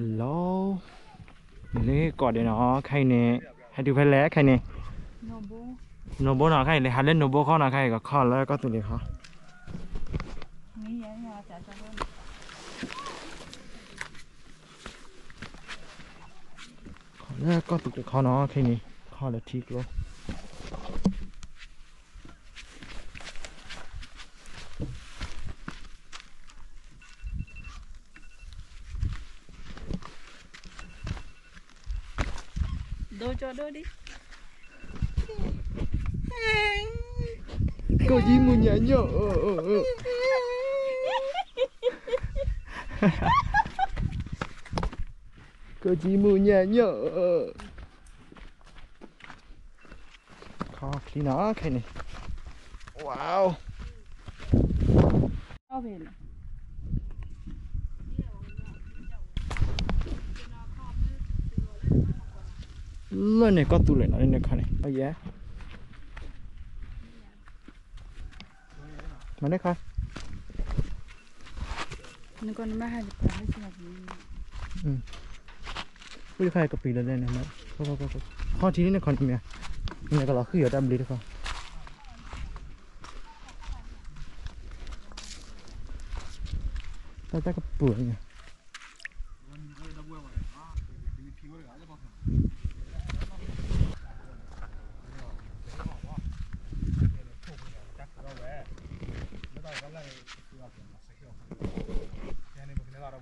ฮัลโหลนี่กอดเดี๋ยวนาะใครเนี่ยให้ดูไปแล้วใครเนี่ยโนโบโนโบหน่อใครเลยฮัลเล่นโนโบข้อหน่อใครก็ข้อแล้วก็ตัลีข้อแล้วก็ตัวเดียวเขาเนาะใครนี่ข้อแล้วทีกลง Đôi cho đôi đi. Cô gì mua nhẹ nhở Cô chỉ mua nhẹ nhở Khó khi nó cái này. Wow. Sao về này เล่นในก็ตุเลยนะเล่นในคันนี้เอาแย่มาได้ค่ะนึกว่าไม่ให้ไปให้ที่ไหนอืมไม่ได้ใครกับปีแล้วเนี่ยนะก็ก็ก็ข้อที่นี่เนี่ยคอนเทมียนี่ก็เราขึ้นอยู่ด้านบนด้วยค่ะตาตาก็เปื่อยไง Thank.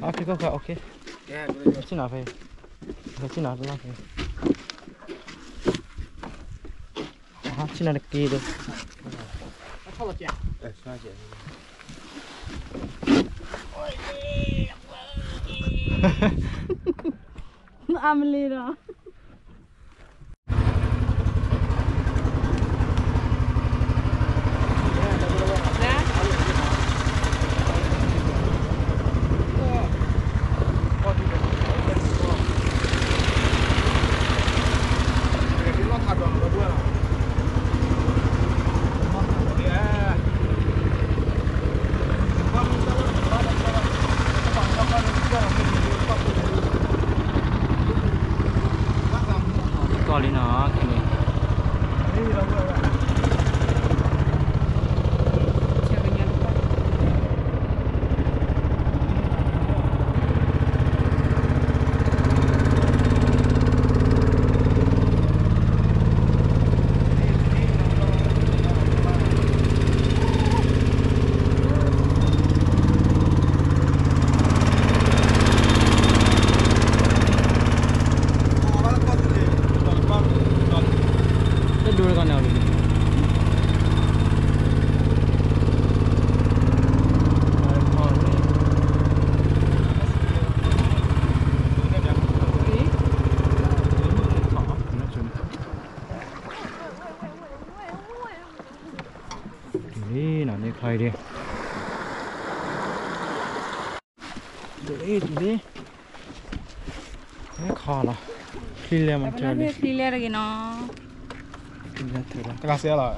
아 비가가 오케이 같이 나가요 같이 나가요 아 친하게 끼도 아 쳐봤지 네 친하게 I'm a leader. いい đấy là đây khai đi. Đấy đi, đi. Cái khó là clear mà chơi đi. clear rồi nó. Clear thử đó các bạn sẽ là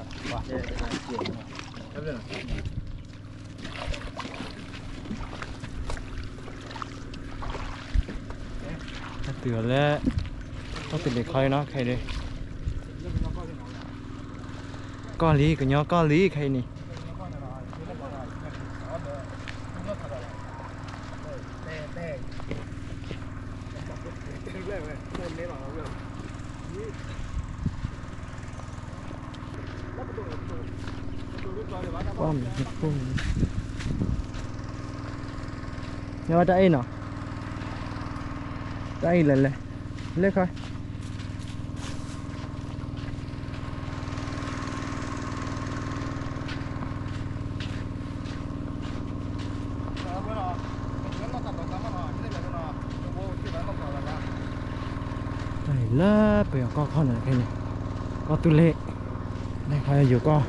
từ lẽ. Có từ để khai nó khai đi. Có lý của nhau có lý khai này Bom, bom. Nhớ đây nào. Đây là lê. Lê coi. Tại là bây giờ có con này cái này. Có tu lệ. Đây phải nhiều con.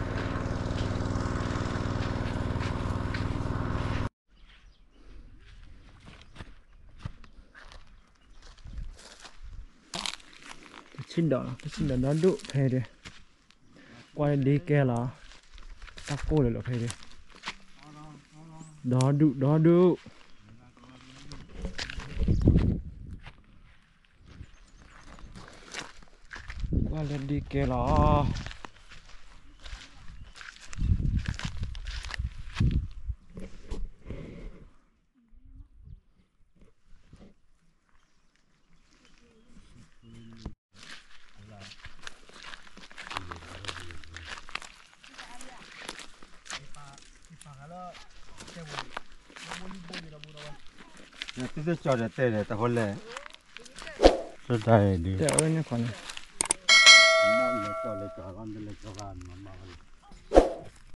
Xin đỡ, xin đỡ nó đụ thế đi. Quay đi kia là các cô lại là phê đi. Đó đụ đó đụ. Lên đi kia là tí tôi cho lệ. Rất đầy đi. để nha con này Mang nó cho lấy cho con, lấy cho con mà mà.